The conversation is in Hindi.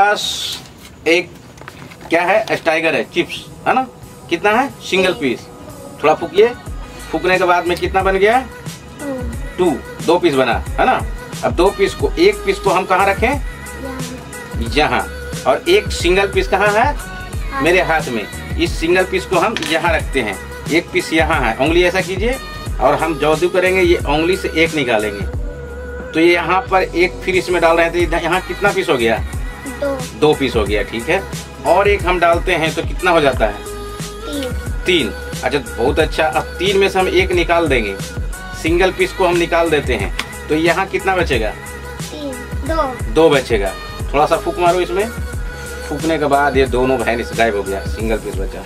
पास एक क्या है? स्टाइगर है चिप्स है ना? कितना है? सिंगल पीस थोड़ा फूकिए। फूकने के बाद में कितना बन गया? टू दो पीस बना है ना? अब दो पीस को एक पीस को हम कहाँ रखें? यहाँ। और एक सिंगल पीस कहाँ है? मेरे हाथ में। इस सिंगल पीस को हम यहाँ रखते हैं। एक पीस यहाँ है। उंगली ऐसा कीजिए। और हम जादू करेंगे ये उंगली से एक निकालेंगे। तो ये यहाँ पर एक फिर इसमें डाल रहे हैं। तो यहाँ कितना पीस हो गया? दो। दो पीस हो गया ठीक है? और एक हम डालते हैं तो कितना हो जाता है? तीन। तीन। अच्छा बहुत अच्छा। अब तीन में से हम एक निकाल देंगे। सिंगल पीस को हम निकाल देते हैं। तो यहाँ कितना बचेगा? तीन। दो। दो बचेगा। थोड़ा सा फूक मारो इसमें। फूकने के बाद ये दोनों भैंस गायब हो गया। सिंगल पीस बचा।